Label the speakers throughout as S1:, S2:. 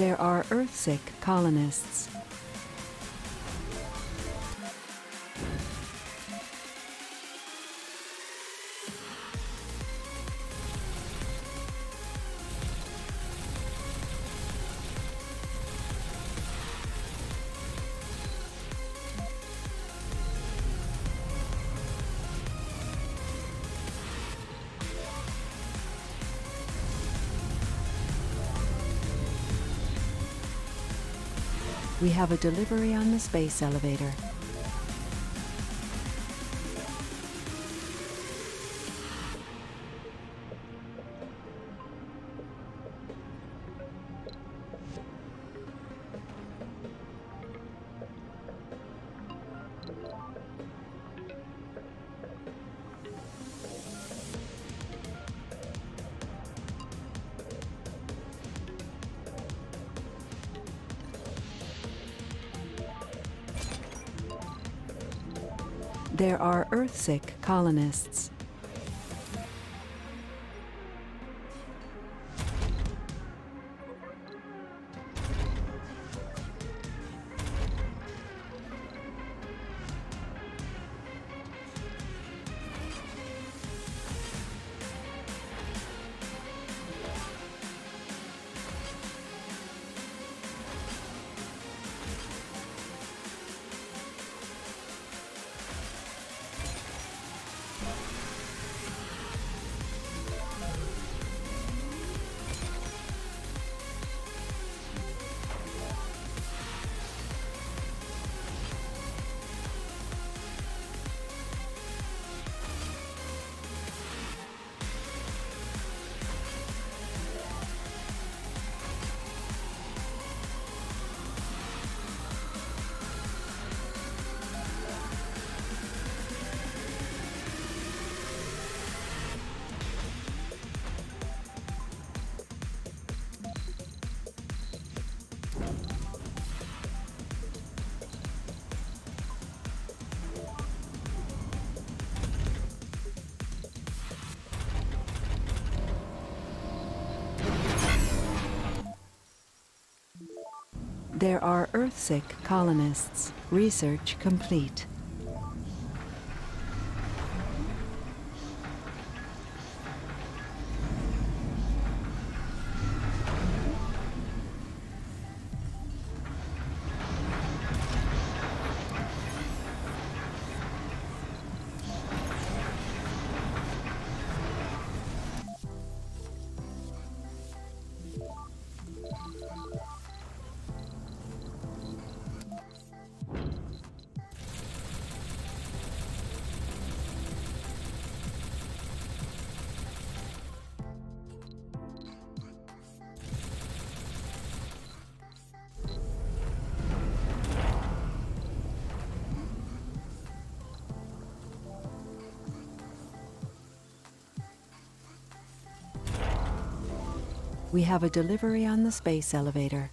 S1: There are Earthsick colonists. We have a delivery on the space elevator. There are Earthsick colonists. There are Earthsick colonists. Research complete. We have a delivery on the space elevator.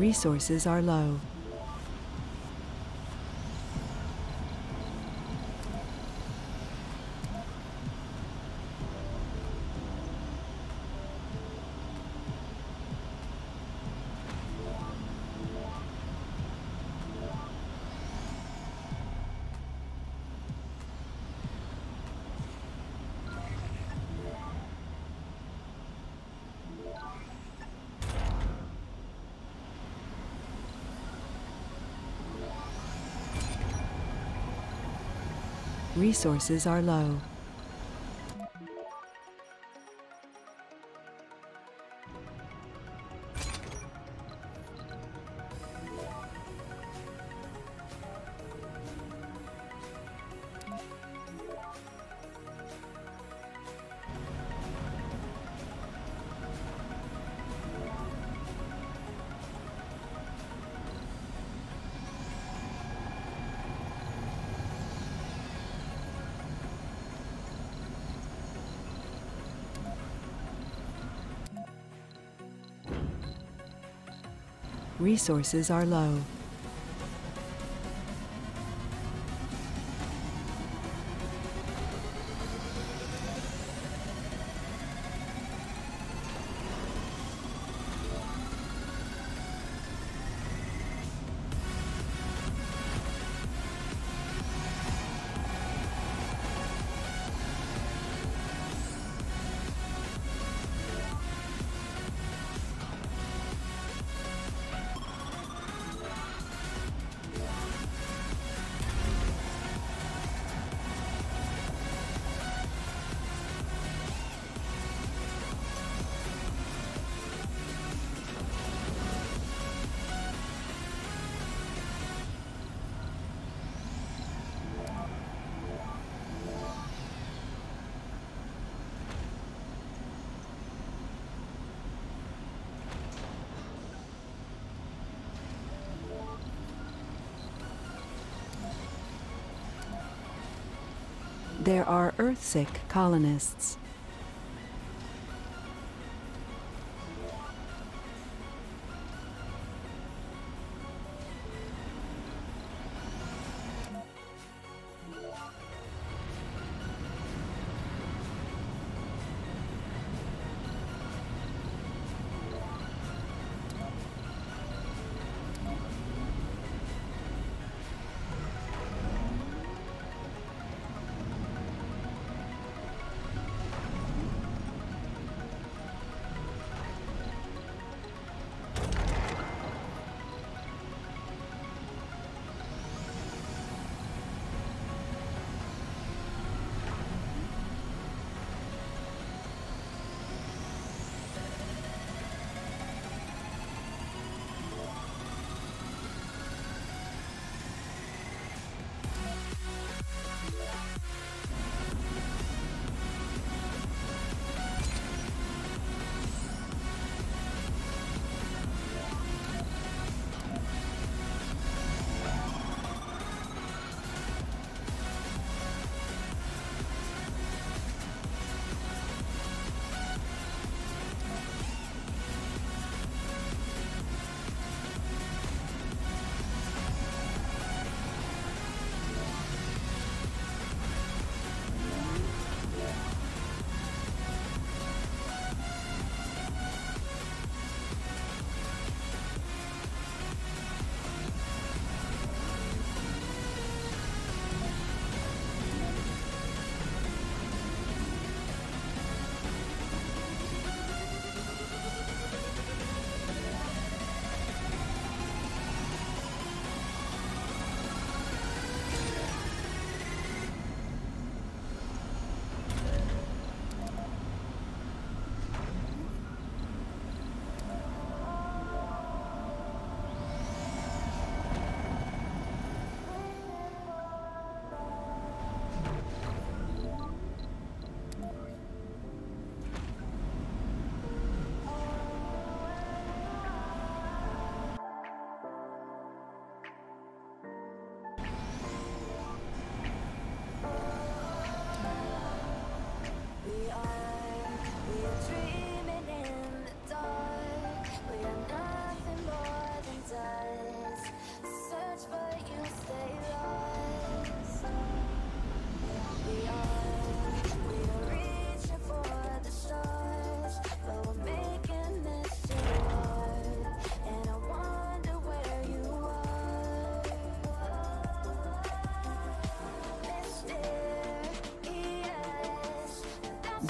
S1: Resources are low. Resources are low. Resources are low. There are Earthsick colonists.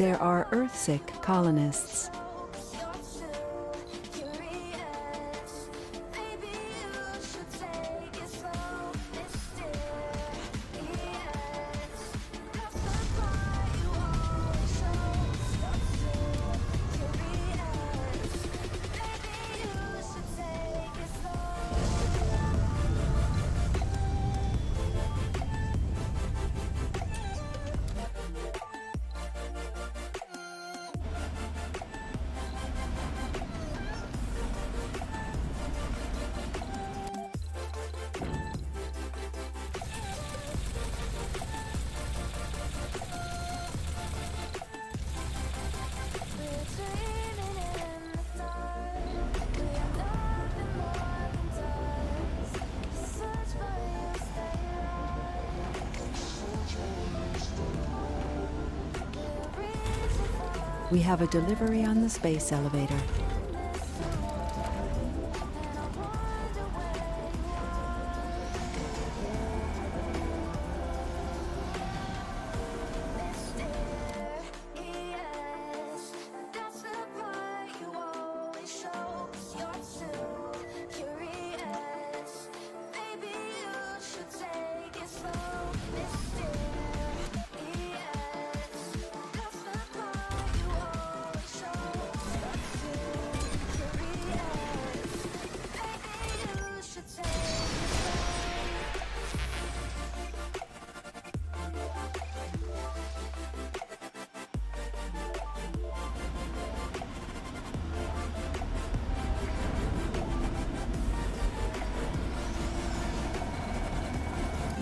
S2: There are Earthsick colonists. We have a delivery on the space elevator.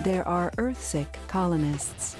S2: There are Earthsick colonists.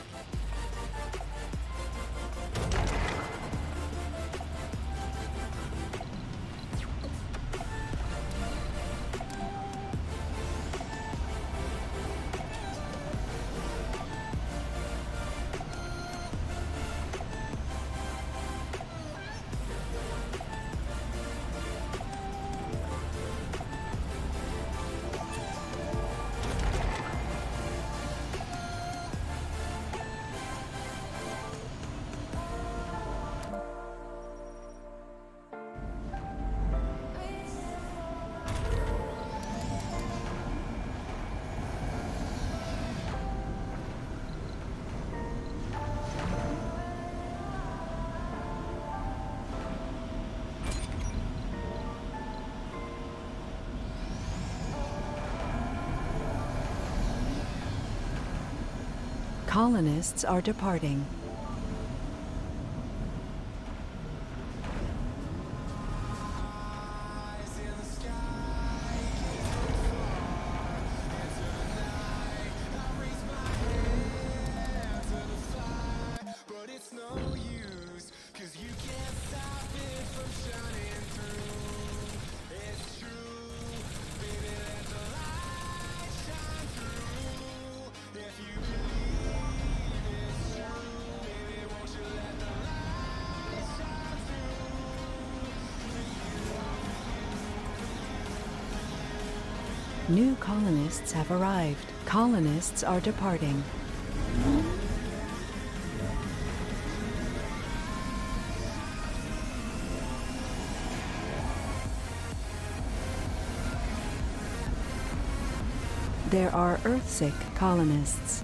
S2: Colonists are departing. New colonists have arrived. Colonists are departing. There are Earthsick colonists.